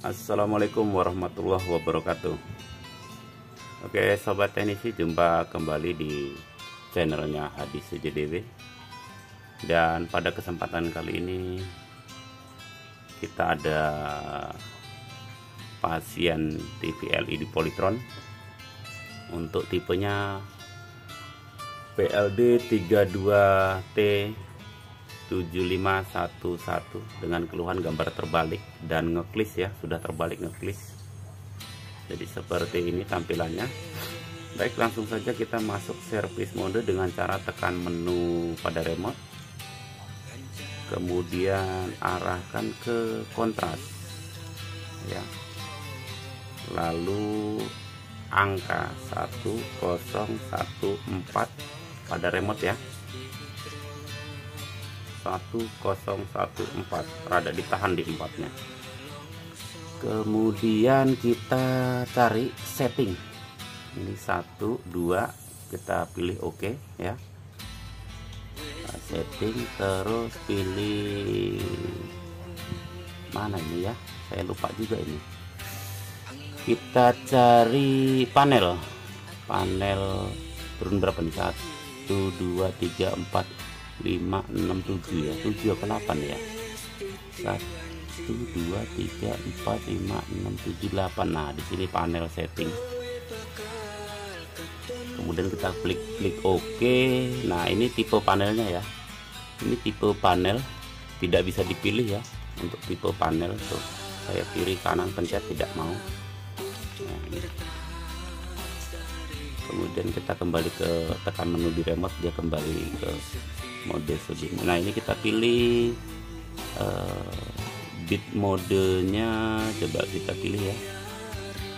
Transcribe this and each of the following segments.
Assalamualaikum warahmatullahi wabarakatuh. Oke sobat teknisi jumpa kembali di channelnya Hadis CJDW dan pada kesempatan kali ini kita ada pasien TV LED Polytron. Untuk tipenya PLD 32T 7511 dengan keluhan gambar terbalik dan ngeklis ya sudah terbalik ngeklis. Jadi seperti ini tampilannya. Baik langsung saja kita masuk service mode dengan cara tekan menu pada remote. Kemudian arahkan ke kontras. Ya. Lalu angka 1014 pada remote ya 1014 rada ditahan di empatnya kemudian kita cari setting. Ini satu dua kita pilih oke okay, ya. Nah, setting terus pilih mana ini ya? Saya lupa juga ini. Kita cari panel. Panel turun berapa nih? Satu dua tiga empat 5 6 7 ya 7 apa 8 ya? 1 2 3 4 5 6 7 8 nah di sini panel setting. Kemudian kita klik klik OK. Nah ini tipe panelnya ya. Ini tipe panel tidak bisa dipilih ya. Untuk tipe panel tuh saya kiri kanan pencet tidak mau. Nah, ini. kemudian kita kembali ke tekan menu di remote dia kembali ke mode sebelumnya nah ini kita pilih uh, bit modenya. Coba kita pilih ya.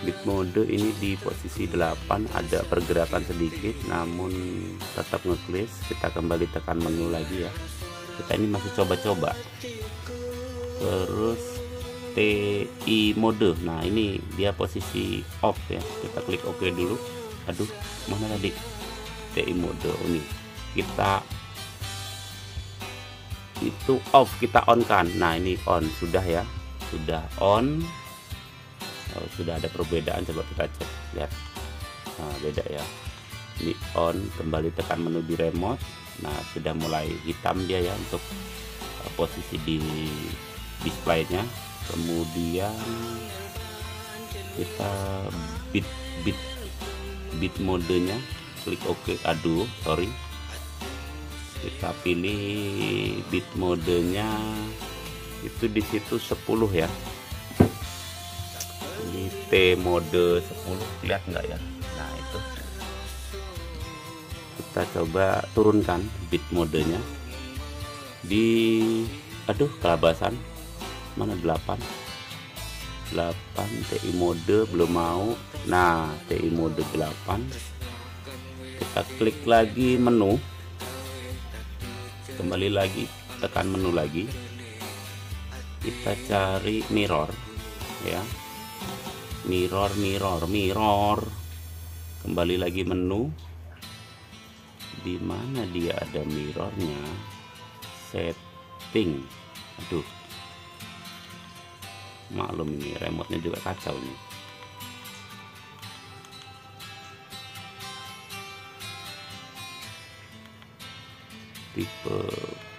Bit mode ini di posisi 8 ada pergerakan sedikit namun tetap ngeklis kita kembali tekan menu lagi ya. Kita ini masih coba-coba. Terus TI mode. Nah ini dia posisi off ya. Kita klik OK dulu. Aduh mana tadi? TI mode oh, ini. Kita itu off kita on kan? Nah ini on. Sudah ya? Sudah on. Oh, sudah ada perbedaan coba kita cek. Lihat. Nah, beda ya. Ini on kembali tekan menu di remote. Nah sudah mulai hitam dia ya untuk uh, posisi di displaynya. Kemudian kita bit bit bit modenya. Klik OK aduh sorry kita pilih bit modenya itu di situ 10 ya. Ini T mode 10 lihat enggak ya? Nah itu. Kita coba turunkan bit modenya. Di aduh kelabasan. Mana 8 8 TI mode belum mau. Nah TI mode 8 kita klik lagi menu kembali lagi tekan menu lagi. Kita cari mirror ya. Mirror mirror mirror. Kembali lagi menu. Di mana dia ada mirrornya? Setting. Aduh. Maklum ini remote nya juga kacau nih tipe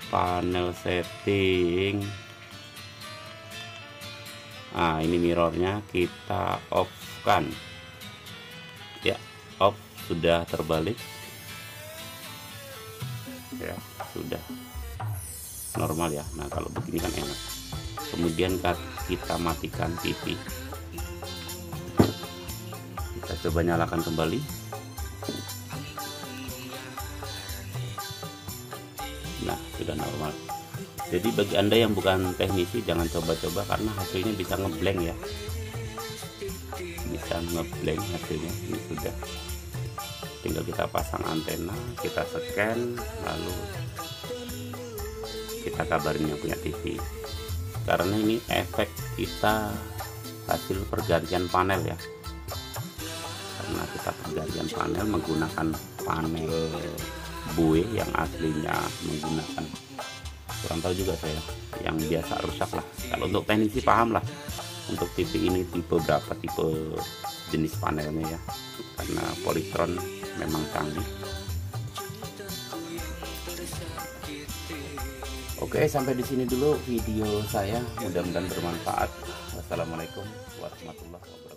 panel setting. Nah ini mirrornya kita off kan ya off sudah terbalik. Ya sudah normal ya. Nah kalau begini kan enak. Kemudian kita matikan TV kita coba nyalakan kembali nah sudah normal. Jadi bagi anda yang bukan teknisi jangan coba-coba karena hasilnya bisa ngeblank ya. Bisa ngeblank hasilnya ini sudah. Tinggal kita pasang antena kita scan lalu kita kabarin yang punya TV karena ini efek kita hasil pergantian panel ya. Karena kita pergantian panel menggunakan panel bue yang aslinya menggunakan kurang tahu juga saya yang biasa rusak lah. Kalau untuk teknisi paham lah. Untuk TV ini tipe berapa tipe jenis panelnya ya? Karena Polytron memang canggih. Oke sampai di sini dulu video saya. Mudah-mudahan bermanfaat. Wassalamualaikum warahmatullahi wabarakatuh